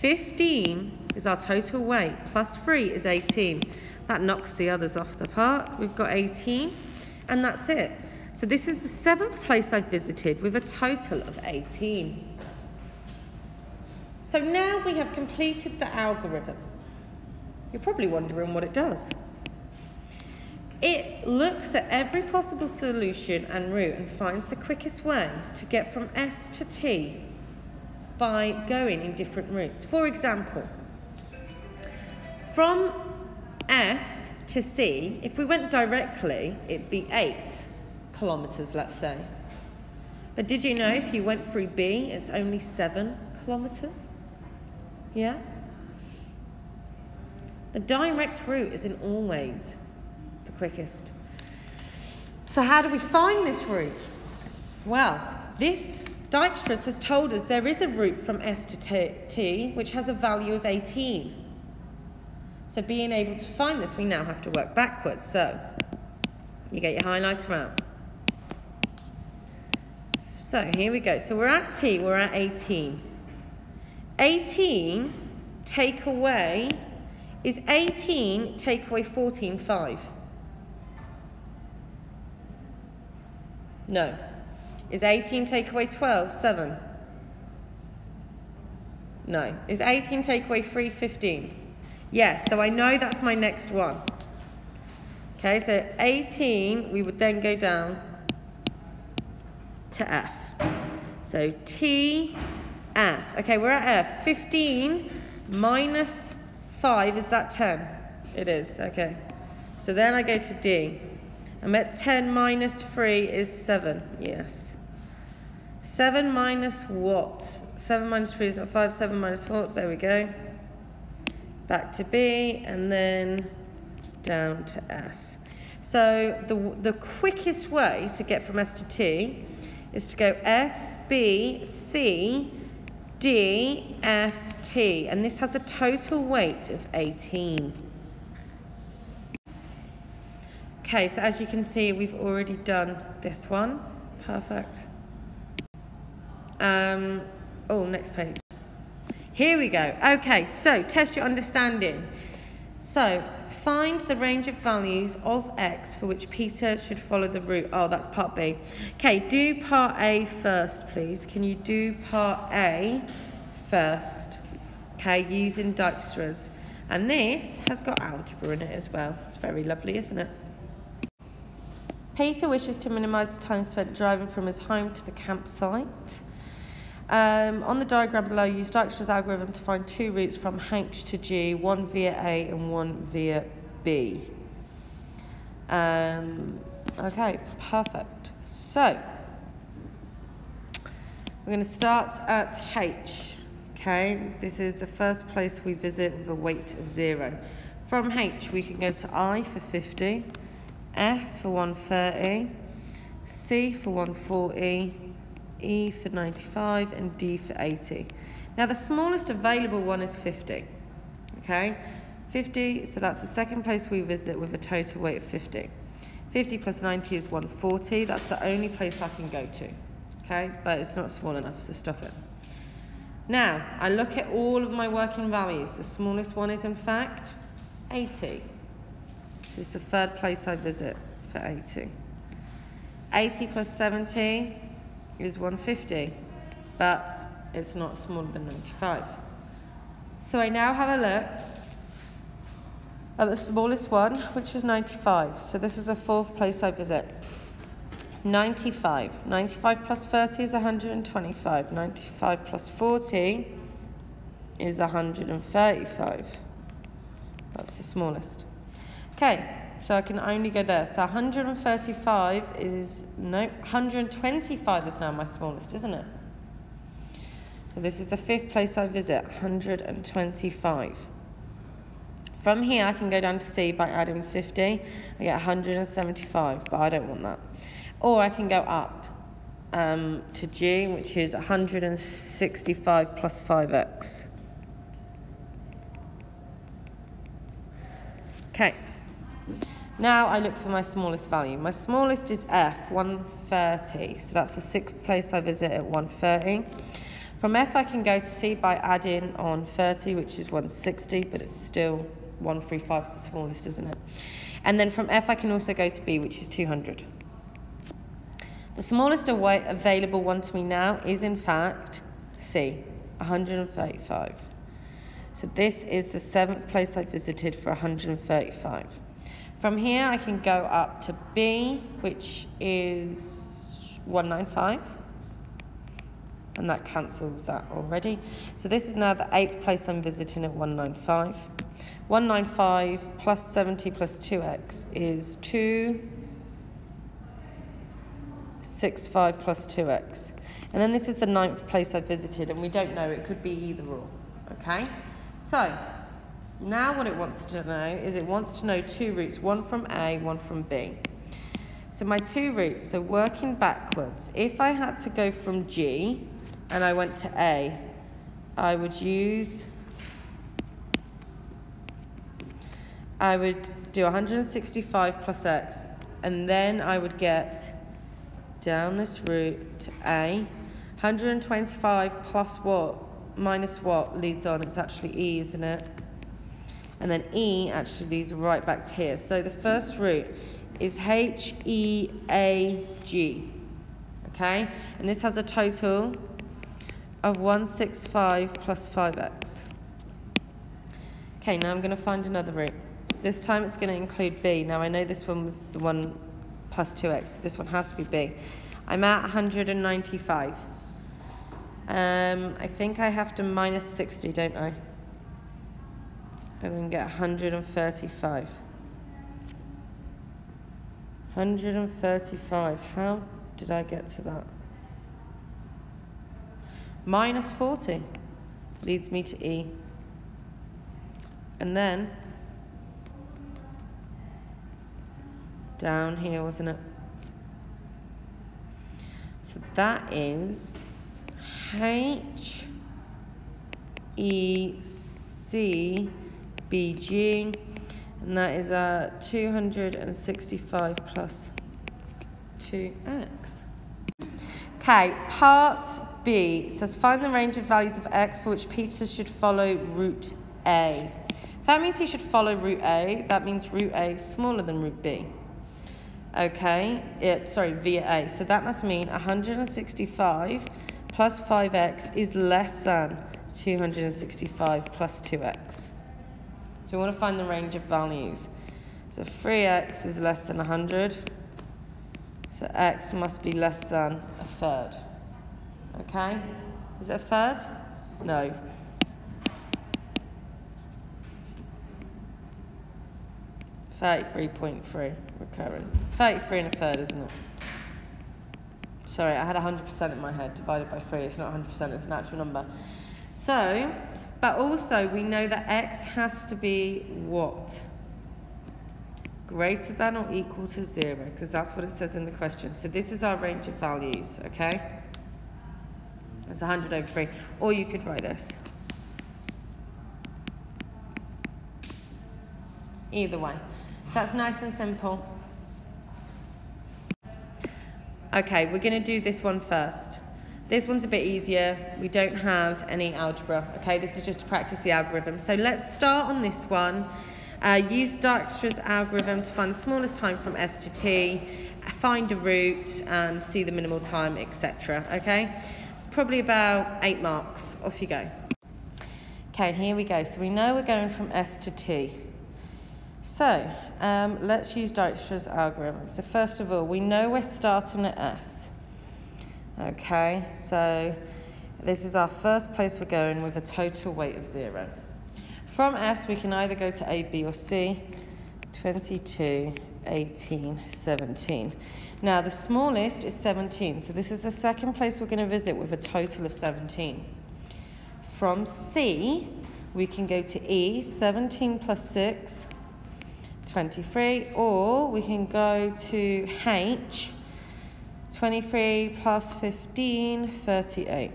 15 is our total weight, plus 3 is 18. That knocks the others off the park. We've got 18, and that's it. So this is the seventh place I've visited with a total of 18. So now we have completed the algorithm. You're probably wondering what it does. It looks at every possible solution and route and finds the quickest way to get from S to T by going in different routes. For example, from S to C, if we went directly, it'd be 8 kilometres, let's say. But did you know if you went through B, it's only 7 kilometres? Yeah? The direct route isn't always the quickest. So how do we find this route? Well, this Dijkstra's has told us there is a route from S to T, T which has a value of 18. So being able to find this, we now have to work backwards. So you get your highlighter out. So here we go. So we're at T, we're at 18. 18 take away, is 18 take away 14, 5? No. Is 18 take away 12, 7? No. Is 18 take away 3, 15? Yes, so I know that's my next one. Okay, so 18, we would then go down to F. So T, F. Okay, we're at F. 15 minus 5, is that 10? It is, okay. So then I go to D. I'm at 10 minus 3 is 7, yes. 7 minus what? 7 minus 3 is not 5, 7 minus 4, there we go. Back to B, and then down to S. So the, the quickest way to get from S to T is to go S, B, C, D, F, T. And this has a total weight of 18. Okay, so as you can see, we've already done this one. Perfect. Um, oh, next page. Here we go. Okay, so test your understanding. So find the range of values of x for which Peter should follow the route. Oh, that's part B. Okay, do part A first, please. Can you do part A first? Okay, using Dijkstra's. And this has got algebra in it as well. It's very lovely, isn't it? Peter wishes to minimise the time spent driving from his home to the campsite. Um, on the diagram below, use Dijkstra's algorithm to find two routes from H to G, one via A and one via B. Um, okay, perfect. So, we're going to start at H. Okay, this is the first place we visit with a weight of zero. From H, we can go to I for 50, F for 130, C for 140, E for 95, and D for 80. Now, the smallest available one is 50. Okay, 50, so that's the second place we visit with a total weight of 50. 50 plus 90 is 140. That's the only place I can go to. Okay, but it's not small enough, so stop it. Now, I look at all of my working values. The smallest one is, in fact, 80. Is the third place I visit for 80. 80 plus 70 is 150, but it's not smaller than 95. So I now have a look at the smallest one, which is 95. So this is the fourth place I visit. 95. 95 plus 30 is 125. 95 plus 40 is 135. That's the smallest. Okay, so I can only go there. So 135 is, no, 125 is now my smallest, isn't it? So this is the fifth place I visit, 125. From here, I can go down to C by adding 50. I get 175, but I don't want that. Or I can go up um, to G, which is 165 plus 5x. Okay. Now I look for my smallest value. My smallest is F, 130. So that's the sixth place I visit at 130. From F I can go to C by adding on 30, which is 160, but it's still 135 is the smallest, isn't it? And then from F I can also go to B, which is 200. The smallest available one to me now is in fact C, 135. So this is the seventh place I visited for 135. From here I can go up to B, which is 195. And that cancels that already. So this is now the eighth place I'm visiting at 195. 195 plus 70 plus 2x is 265 plus 2x. And then this is the ninth place I visited, and we don't know, it could be either or, okay? So, now what it wants to know is it wants to know two routes, one from A, one from B. So my two routes, so working backwards, if I had to go from G and I went to A, I would use, I would do 165 plus X, and then I would get down this route to A. 125 plus what minus what leads on? It's actually E, isn't it? And then E actually leads right back to here. So the first route is H, E, A, G. Okay? And this has a total of 165 plus 5x. Okay, now I'm going to find another route. This time it's going to include B. Now I know this one was the one plus 2x. This one has to be B. I'm at 195. Um, I think I have to minus 60, don't I? And then get 135. 135. How did I get to that? Minus 40 leads me to E. And then down here, wasn't it? So that is H E C B G, and that is uh, 265 plus 2x. Okay, part B says find the range of values of x for which Peter should follow route A. If that means he should follow route A, that means route A is smaller than route B. Okay, it, sorry, via A. So that must mean 165 plus 5x is less than 265 plus 2x. So we want to find the range of values. So 3x is less than 100. So x must be less than a third. Okay? Is it a third? No. Thirty-three point three recurrent. Thirty-three and a third, isn't it? Sorry, I had hundred percent in my head divided by three. It's not hundred percent. It's an actual number. So, but also we know that x has to be what? Greater than or equal to zero, because that's what it says in the question. So this is our range of values, okay? It's 100 over 3. Or you could write this. Either way. So that's nice and simple. Okay, we're going to do this one first. This one's a bit easier. We don't have any algebra. Okay, this is just to practice the algorithm. So let's start on this one. Uh, use Dijkstra's algorithm to find the smallest time from S to T, find a route and see the minimal time, etc. Okay, it's probably about eight marks. Off you go. Okay, here we go. So we know we're going from S to T. So um, let's use Dijkstra's algorithm. So first of all, we know we're starting at S. Okay, so this is our first place we're going with a total weight of zero. From S, we can either go to A, B, or C. 22, 18, 17. Now, the smallest is 17, so this is the second place we're going to visit with a total of 17. From C, we can go to E, 17 plus 6, 23, or we can go to H, 23 plus 15, 38.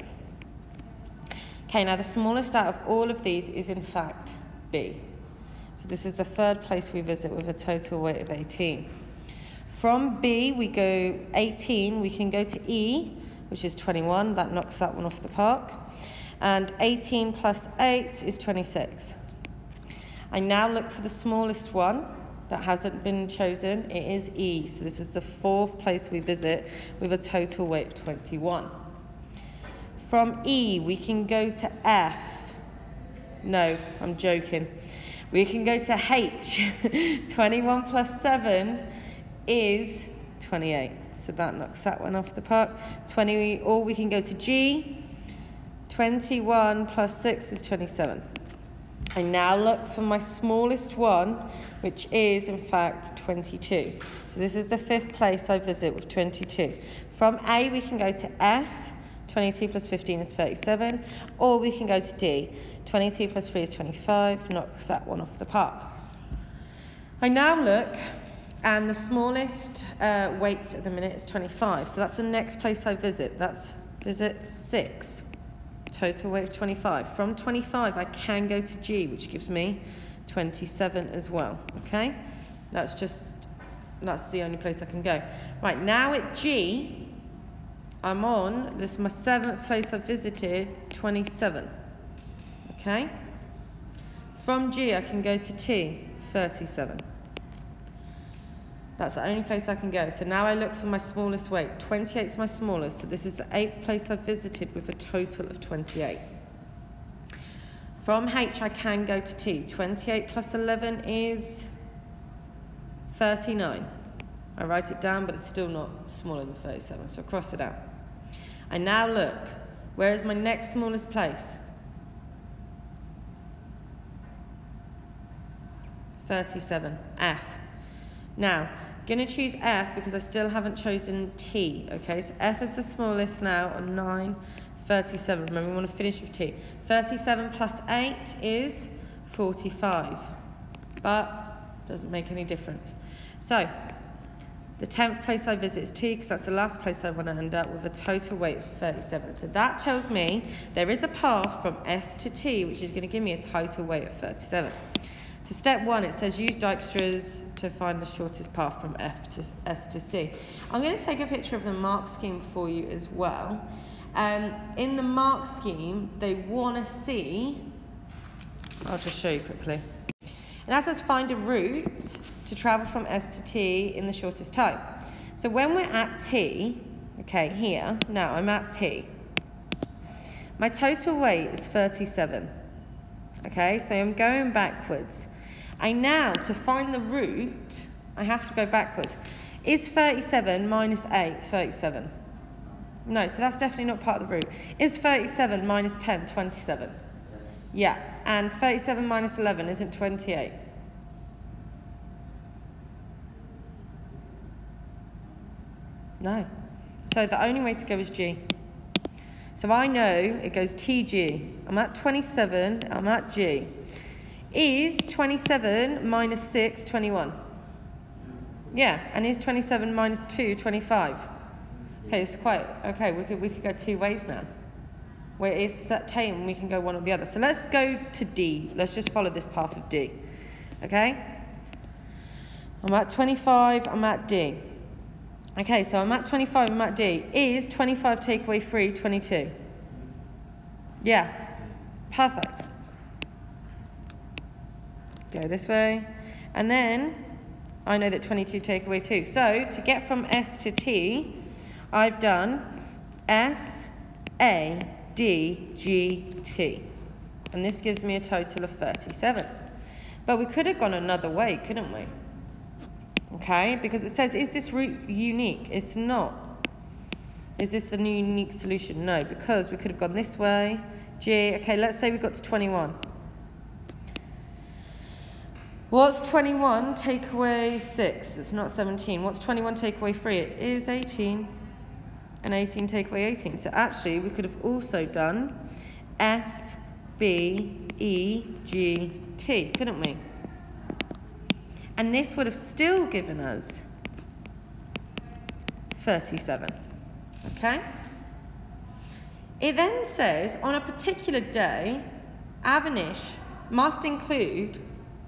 Okay, now the smallest out of all of these is in fact B. So this is the third place we visit with a total weight of 18. From B, we go 18, we can go to E, which is 21, that knocks that one off the park. And 18 plus 8 is 26. I now look for the smallest one that hasn't been chosen. It is E, so this is the fourth place we visit with a total weight of 21. From E, we can go to F. No, I'm joking. We can go to H. 21 plus 7 is 28. So that knocks that one off the park. 20, or we can go to G. 21 plus 6 is 27. I now look for my smallest one, which is in fact 22. So this is the fifth place I visit with 22. From A, we can go to F. 22 plus 15 is 37. Or we can go to D. 22 plus 3 is 25. Knocks that one off the park. I now look, and the smallest uh, weight at the minute is 25. So that's the next place I visit. That's visit 6. Total weight of 25. From 25, I can go to G, which gives me 27 as well. Okay? That's just, that's the only place I can go. Right, now at G, I'm on, this is my seventh place I've visited, 27. Okay? From G, I can go to T, 37. That's the only place I can go. So now I look for my smallest weight. 28 is my smallest, so this is the eighth place I've visited with a total of 28. From H, I can go to T. 28 plus 11 is 39. I write it down, but it's still not smaller than 37, so I cross it out. I now look, where is my next smallest place? 37, F. Now, going to choose F because I still haven't chosen T, okay? So F is the smallest now on 9, 37. Remember, we want to finish with T. 37 plus 8 is 45, but doesn't make any difference. So, The 10th place I visit is T because that's the last place I want to end up with a total weight of 37. So that tells me there is a path from S to T, which is going to give me a total weight of 37. So step one, it says use Dijkstra's to find the shortest path from F to S to C. I'm going to take a picture of the mark scheme for you as well. Um, in the mark scheme, they want to see, I'll just show you quickly. And that says find a route to travel from S to T in the shortest time. So when we're at T, okay, here, now I'm at T. My total weight is 37. Okay, so I'm going backwards. I now, to find the route, I have to go backwards. Is 37 minus 8 37? No, so that's definitely not part of the route. Is 37 minus 10 27? Yeah, and 37 minus 11 isn't 28. No. So the only way to go is G. So I know it goes TG. I'm at 27, I'm at G. Is 27 minus 6 21? Yeah, and is 27 minus 2 25? Okay, it's quite, okay, we could, we could go two ways now. Where it's set tame, we can go one or the other. So let's go to D. Let's just follow this path of D. Okay? I'm at 25, I'm at D. Okay, so I'm at 25, I'm at D. Is 25 take away 3 22? Yeah, perfect. Go this way. And then I know that 22 take away 2. So to get from S to T, I've done S, A, D, G, T. And this gives me a total of 37. But we could have gone another way, couldn't we? Okay, because it says, is this route unique? It's not. Is this the new unique solution? No, because we could have gone this way. G, okay, let's say we got to 21. What's 21 take away 6? It's not 17. What's 21 take away 3? It is 18. And 18 take away 18. So actually, we could have also done S, B, E, G, T, couldn't we? And this would have still given us 37. Okay? It then says, on a particular day, Avanish must include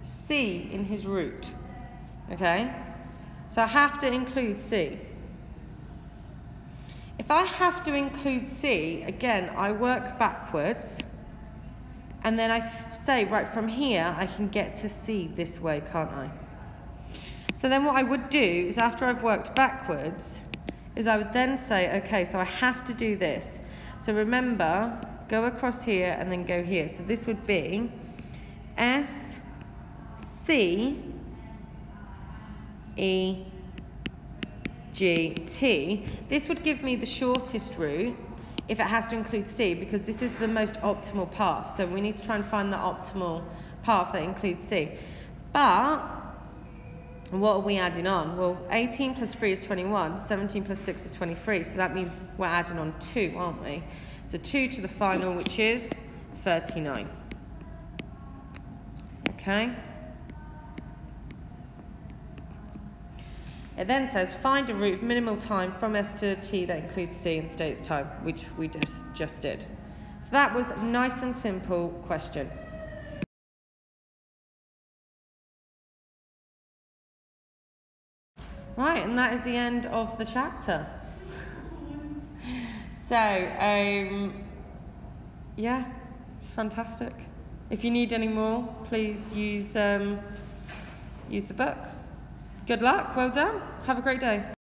C in his route. Okay? So I have to include C. If I have to include C, again, I work backwards. And then I say, right, from here, I can get to C this way, can't I? So then what I would do is after I've worked backwards, is I would then say, okay, so I have to do this. So remember, go across here and then go here. So this would be S, C, E, G, T. This would give me the shortest route if it has to include C because this is the most optimal path. So we need to try and find the optimal path that includes C. But what are we adding on? Well, 18 plus 3 is 21, 17 plus 6 is 23, so that means we're adding on 2, aren't we? So 2 to the final, which is 39. Okay? It then says find a route of minimal time from S to T that includes C and states time, which we just, just did. So that was nice and simple question. Right, and that is the end of the chapter. so, um, yeah, it's fantastic. If you need any more, please use um, use the book. Good luck. Well done. Have a great day.